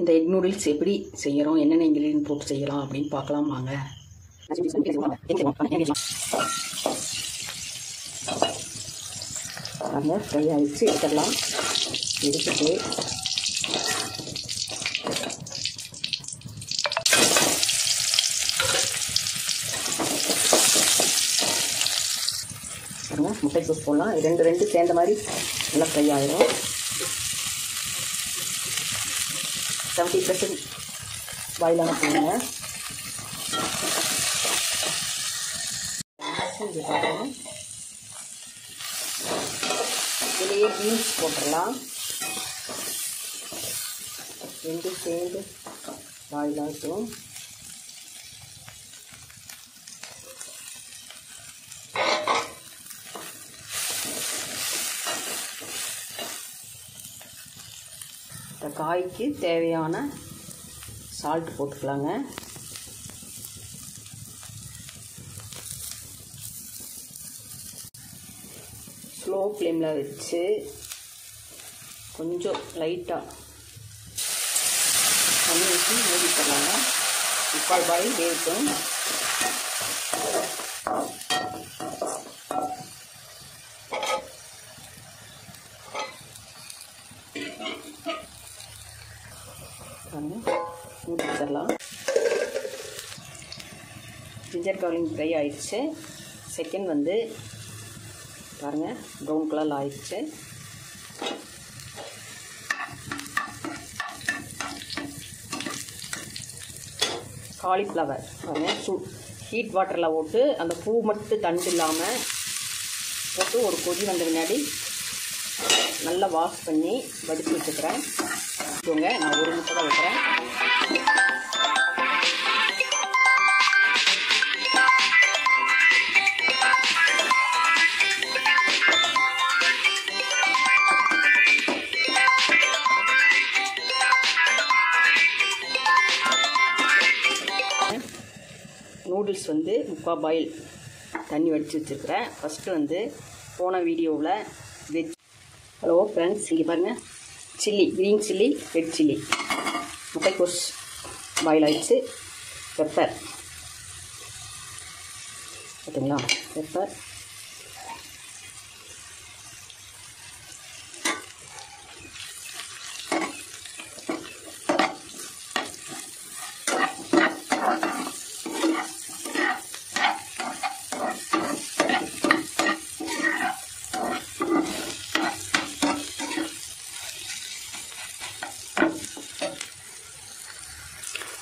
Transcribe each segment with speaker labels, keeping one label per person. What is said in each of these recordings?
Speaker 1: இந்த egg noodles எப்படி செய்கிறோம் என்னென்ன இன்கிரீடியன்ட் போட்டு செய்யலாம் அப்படின்னு பார்க்கலாம் வாங்க. நாங்கள் ஃப்ரை ஆகிடுச்சு எடுத்துடலாம். எடுத்துட்டு முட்டை சூஸ் போடலாம். ரெண்டு ரெண்டு சேர்ந்த மாதிரி நல்லா ஃப்ரை ஆகிடும் செவன்ட்டி பர்சன்ட் பாயில் போடுங்க இங்கே பார்க்கலாம் இதுலேயே பீன்ஸ் போட்டுடலாம். ரெண்டு சேர்ந்து பாயிலாகட்டும் காய்க்கு தேவையான சால்ட் போட்டுக்கலாங்க. ஸ்லோ ஃப்ளேமில் வச்சு கொஞ்சம் லைட்டாக தண்ணி ஊற்றி மூடி தரலாங்க முக்கால் பாயில் வேகட்டும். மூடி வச்சிடலாம். ஜிஞ்சர் கார்லிங் ஃப்ரை ஆயிடுச்சு. செகண்ட் வந்து பாருங்கள் ப்ரௌன் கலரில் ஆயிடுச்சு. காலிஃப்ளவர் பாருங்கள் சூ ஹீட் வாட்டரில் போட்டு அந்த பூ மட்டும் தண்டு இல்லாமல் போட்டு ஒரு கொதி வந்த பின்னாடி நல்லா வாஷ் பண்ணி வடித்து வச்சுக்கிறேன். வச்சுக்கோங்க. நான் ஒரு முட்டை தான் வைக்கிறேன். நூடுல்ஸ் வந்து முக்கால் பாயில் தண்ணி வடித்து வச்சுருக்கிறேன். ஃபஸ்ட்டு வந்து போன வீடியோவில் வெஜ் ஹலோ ஃப்ரெண்ட்ஸ் இங்கே பாருங்கள் chilli green chilli red chilli முட்டைக்கோஸ் பாயில் ஆயிடுச்சு. பெப்பர் பார்த்தீங்களா பெப்பர்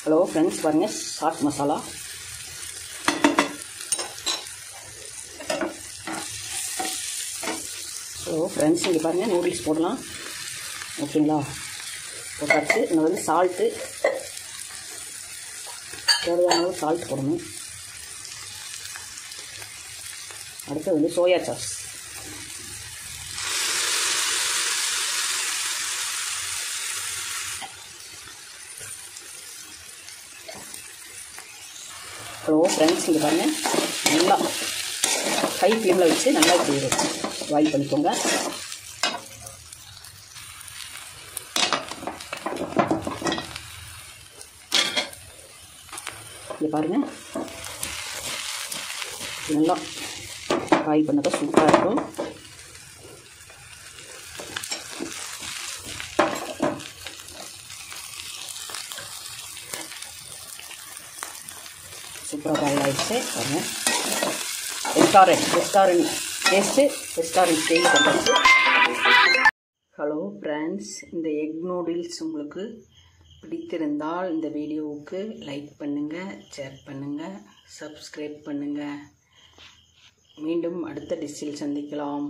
Speaker 1: ஹலோ ஃப்ரெண்ட்ஸ் பாருங்கள் சாட் மசாலா ஹலோ ஃப்ரெண்ட்ஸ் இங்கே பாருங்கள் நூடுல்ஸ் போடலாம். ஓகேங்களா போட்டாச்சு. இங்கே வந்து சால்ட்டு தேவையான அளவு சால்ட் போடணும். அடுத்து வந்து சோயா சாஸ் ஹலோ ஃப்ரெண்ட்ஸ் இங்கே பாருங்கள் நல்லா ஹை ஃப்ளேமில் வச்சு நல்லா இப்படி பாயில் பண்ணிக்கோங்க. இங்கே பாருங்கள் நல்லா பாயில் பண்ணால் சூப்பராக இருக்கும். சூப்பராக பாயில் ஆகிடுச்சு பாருங்கள் restaurant restaurant taste restaurant style பண்ணுறது ஹலோ ஃப்ரெண்ட்ஸ் இந்த எக் நூடுல்ஸ் உங்களுக்கு பிடித்திருந்தால் இந்த வீடியோவுக்கு லைக் பண்ணுங்கள் ஷேர் பண்ணுங்கள் சப்ஸ்கிரைப் பண்ணுங்கள் மீண்டும் அடுத்த டிஷ்ஷில் சந்திக்கலாம்.